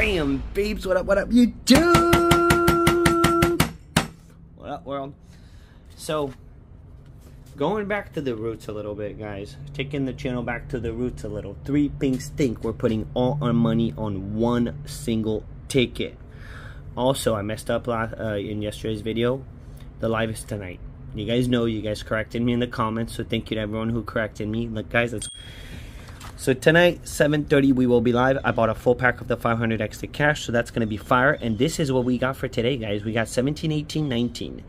Bam, babes, what up, what up, YouTube? What up, world? So, going back to the roots a little bit, guys. Taking the channel back to the roots a little. Three Pinks think we're putting all our money on one single ticket. Also, I messed up last, uh, in yesterday's video. The live is tonight. You guys know, you guys corrected me in the comments, so thank you to everyone who corrected me. Look, guys, let's... So tonight, 7.30, we will be live. I bought a full pack of the 500X the Cash, so that's going to be fire. And this is what we got for today, guys. We got 17, 18, 19.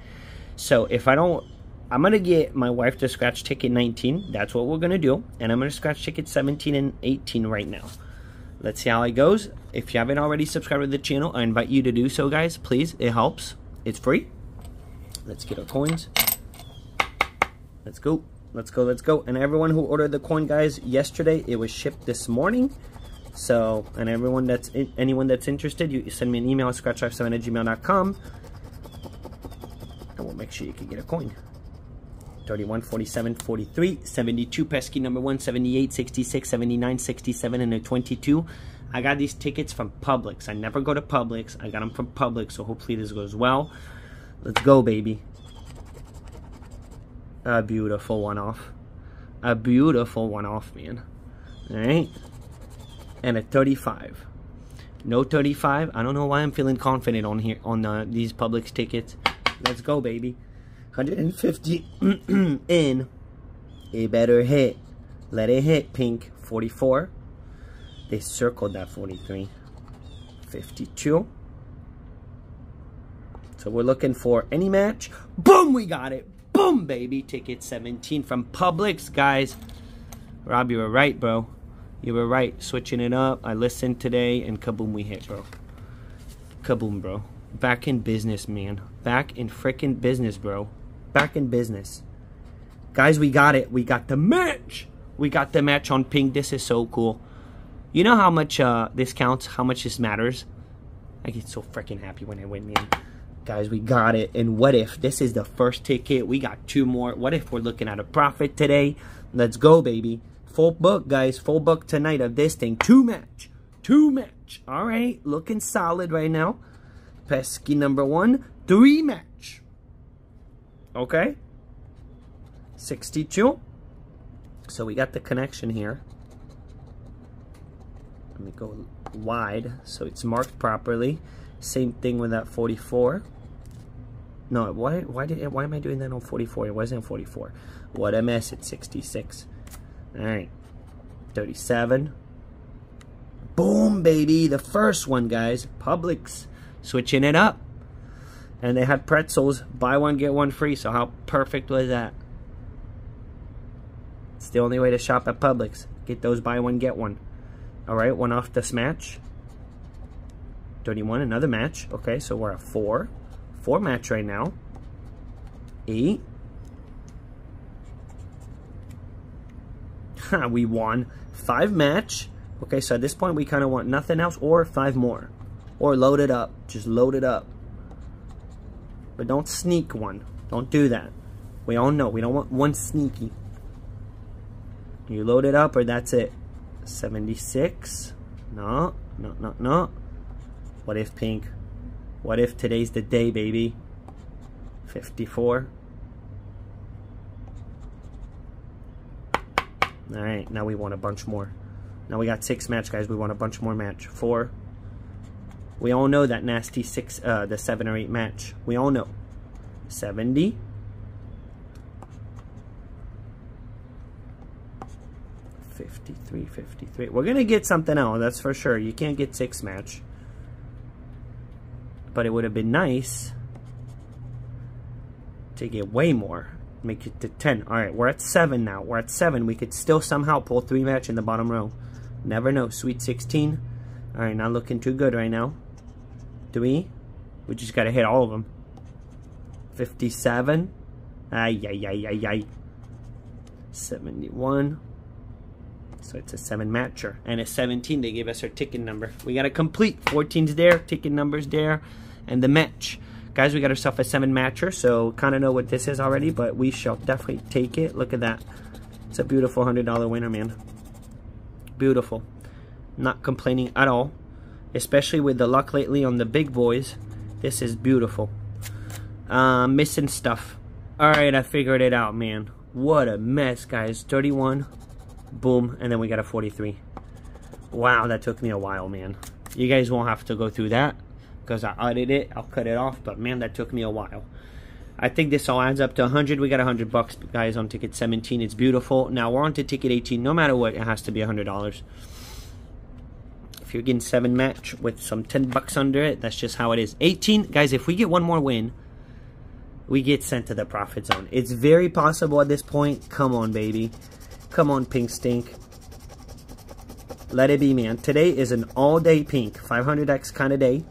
So if I don't... I'm going to get my wife to scratch ticket 19. That's what we're going to do. And I'm going to scratch ticket 17 and 18 right now. Let's see how it goes. If you haven't already subscribed to the channel, I invite you to do so, guys. Please, it helps. It's free. Let's get our coins. Let's go. Let's go, let's go. And everyone who ordered the coin, guys, yesterday, it was shipped this morning. So, and everyone that's, in, anyone that's interested, you send me an email at scratchlife7 at gmail.com. And we'll make sure you can get a coin. 31, 47, 43, 72, pesky number 1, 78, 66, 79, 67, and a 22. I got these tickets from Publix. I never go to Publix. I got them from Publix, so hopefully this goes well. Let's go, baby. A beautiful one off. A beautiful one off, man. Alright? And a 35. No 35. I don't know why I'm feeling confident on here on uh, these Publix tickets. Let's go, baby. 150 in. A better hit. Let it hit, pink. 44. They circled that 43. 52. So we're looking for any match. Boom, we got it. Boom, baby. Ticket 17 from Publix, guys. Rob, you were right, bro. You were right. Switching it up. I listened today, and kaboom, we hit, bro. Kaboom, bro. Back in business, man. Back in freaking business, bro. Back in business. Guys, we got it. We got the match. We got the match on pink. This is so cool. You know how much uh, this counts? How much this matters? I get so freaking happy when I win, man. Guys, we got it. And what if this is the first ticket? We got two more. What if we're looking at a profit today? Let's go, baby. Full book, guys. Full book tonight of this thing. Two match. Two match. All right. Looking solid right now. Pesky number one. Three match. Okay. 62. So we got the connection here. Let me go wide so it's marked properly. Same thing with that 44. No, why why did it why am I doing that on 44? It wasn't 44. What a mess, it's 66. Alright. 37. Boom, baby. The first one, guys. Publix. Switching it up. And they had pretzels. Buy one, get one free. So how perfect was that? It's the only way to shop at Publix. Get those buy one, get one. Alright, one off this match. 31, another match. Okay, so we're at 4. 4 match right now. 8. we won. 5 match. Okay, so at this point we kind of want nothing else or 5 more. Or load it up. Just load it up. But don't sneak one. Don't do that. We all know. We don't want one sneaky. You load it up or that's it. 76. No, no, no, no. What if pink? What if today's the day, baby? 54. Alright, now we want a bunch more. Now we got six match, guys. We want a bunch more match. Four. We all know that nasty six, uh, the seven or eight match. We all know. 70. Fifty-three, fifty-three. We're gonna get something else, that's for sure. You can't get six match. But it would have been nice to get way more. Make it to 10. Alright, we're at 7 now. We're at 7. We could still somehow pull 3 match in the bottom row. Never know. Sweet 16. Alright, not looking too good right now. 3. We just got to hit all of them. 57. Ay, ay, ay, ay, ay. 71. So it's a 7 matcher. And a 17, they gave us our ticket number. We got a complete. 14's there, ticket number's there, and the match. Guys, we got ourselves a 7 matcher, so kind of know what this is already, but we shall definitely take it. Look at that. It's a beautiful $100 winner, man. Beautiful. Not complaining at all. especially with the luck lately on the big boys. This is beautiful. Uh, missing stuff. Alright, I figured it out, man. What a mess, guys. 31. Boom. And then we got a 43. Wow, that took me a while, man. You guys won't have to go through that because I edited it. I'll cut it off. But, man, that took me a while. I think this all adds up to 100. We got 100 bucks, guys, on ticket 17. It's beautiful. Now, we're on to ticket 18. No matter what, it has to be $100. If you're getting 7 match with some 10 bucks under it, that's just how it is. 18, guys, if we get one more win, we get sent to the profit zone. It's very possible at this point. Come on, baby. Come on, Pink Stink. Let it be, man. Today is an all-day pink. 500x kind of day.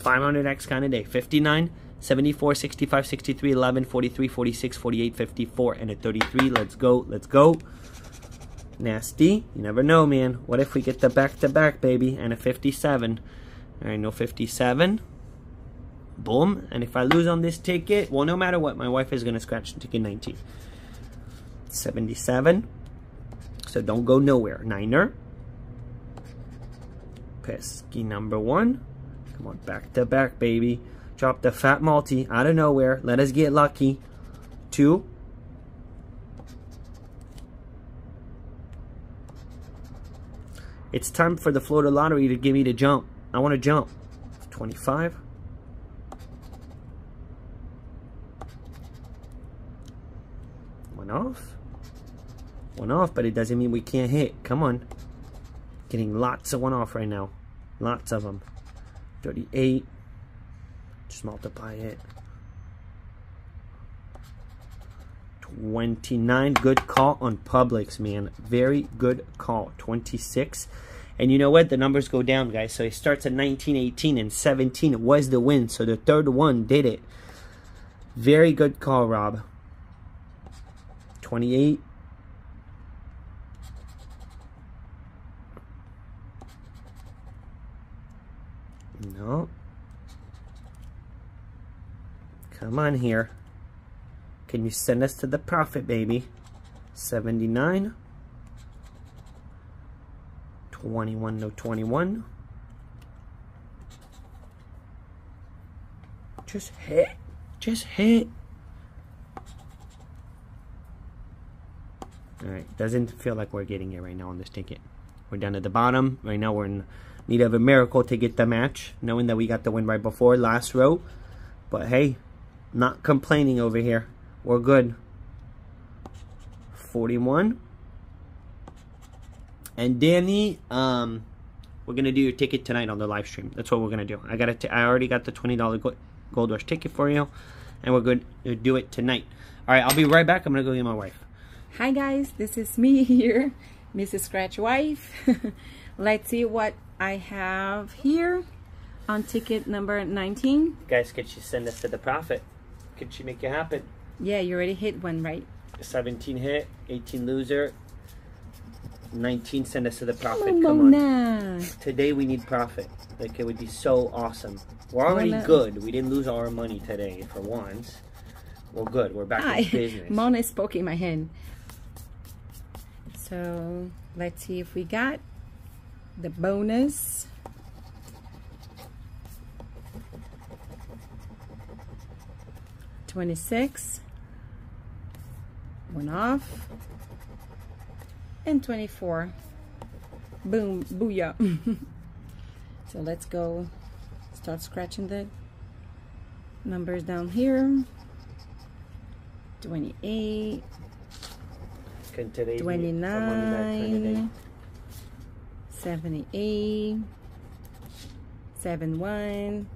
500x kind of day. 59, 74, 65, 63, 11, 43, 46, 48, 54, and a 33. Let's go. Let's go. Nasty. You never know, man. What if we get the back-to-back, -back, baby, and a 57? All right, no 57. Boom. And if I lose on this ticket, well, no matter what, my wife is going to scratch the ticket 19. 77. So don't go nowhere. Niner. Pesky number one. Come on, back to back, baby. Drop the fat multi out of nowhere. Let us get lucky. Two. It's time for the Florida Lottery to give me the jump. I want to jump. 25. One off. One off, but it doesn't mean we can't hit. Come on. Getting lots of one off right now. Lots of them. 38. Just multiply it. 29. Good call on Publix, man. Very good call. 26. And you know what? The numbers go down, guys. So it starts at 19, 18, and 17 was the win. So the third one did it. Very good call, Rob. 28. No. Come on here. Can you send us to the profit, baby? 79. 21, no 21. Just hit. Just hit. Alright, doesn't feel like we're getting it right now on this ticket. We're down at the bottom. Right now we're in need of a miracle to get the match, knowing that we got the win right before, last row. But hey, not complaining over here. We're good. 41. And Danny, um, we're gonna do your ticket tonight on the live stream. That's what we're gonna do. I got it. I already got the twenty dollar gold rush ticket for you, and we're going to do it tonight. All right, I'll be right back. I'm gonna go get my wife. Hi guys, this is me here, Mrs. Scratch Wife. Let's see what I have here on ticket number 19. Guys, could she send us to the profit? Could she make it happen? Yeah, you already hit one, right? 17 hit, 18 loser, 19 send us to the profit. Come on. Today we need profit. Like it would be so awesome. We're already Mona. good. We didn't lose all our money today for once. We're good. We're back Hi. in business. Mona is poking my hand. So let's see if we got the bonus. Twenty-six. One off. And twenty-four. Boom, booyah. so let's go start scratching the numbers down here. 28 can today 29 78 71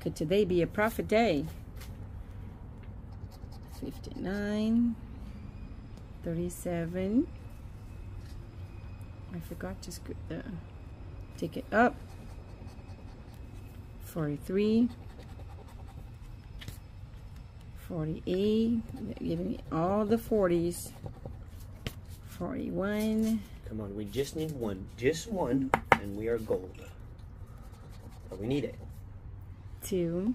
could today be a profit day? 59 37 I forgot to scoot the take it up. 43 48 giving me all the 40s 41 come on we just need one just one and we are gold. But we need it. 2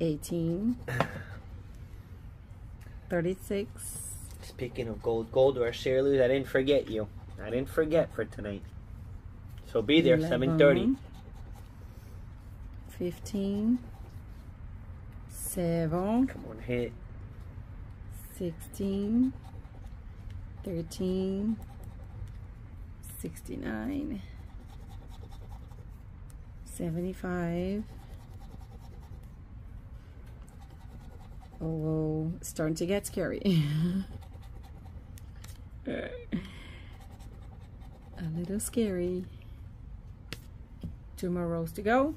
18 36 speaking of gold gold rush Share I didn't forget you. I didn't forget for tonight. So be there, 7.30. 15, 7, Come on, hit. 16, 13, 69, 75. Oh, starting to get scary. A little scary. Two more rows to go.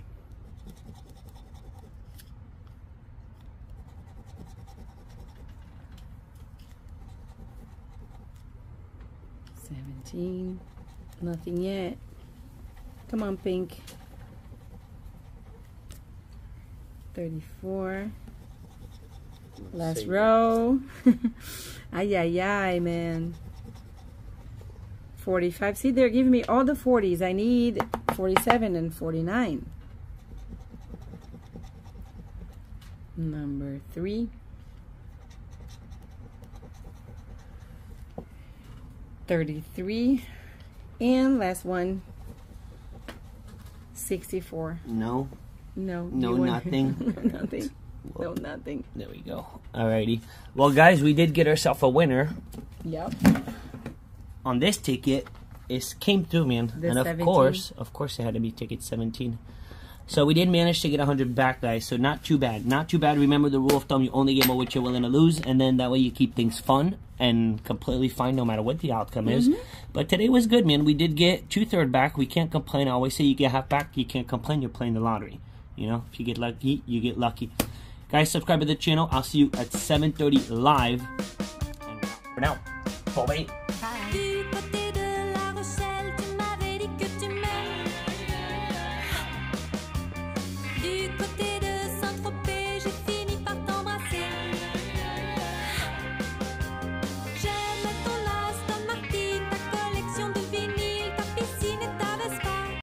Seventeen. Nothing yet. Come on, pink. Thirty-four. Last row. ay, ay, ay, man. 45. See, they're giving me all the 40s. I need 47 and 49. Number three. 33. And last one. 64. No. No. No, nothing. no, nothing. No, nothing. There we go. Alrighty. Well, guys, we did get ourselves a winner Yep. on this ticket. It came through, man. The and of 17. course, of course, it had to be ticket 17. So we did manage to get 100 back, guys. So not too bad. Not too bad. Remember the rule of thumb: you only gamble what you're willing to lose, and then that way you keep things fun and completely fine, no matter what the outcome is. Mm-hmm. But today was good, man. We did get two third back. We can't complain. I always say you get half back. You can't complain. You're playing the lottery. You know, if you get lucky, you get lucky. Guys, subscribe to the channel. I'll see you at 7:30 live. And for now, bye.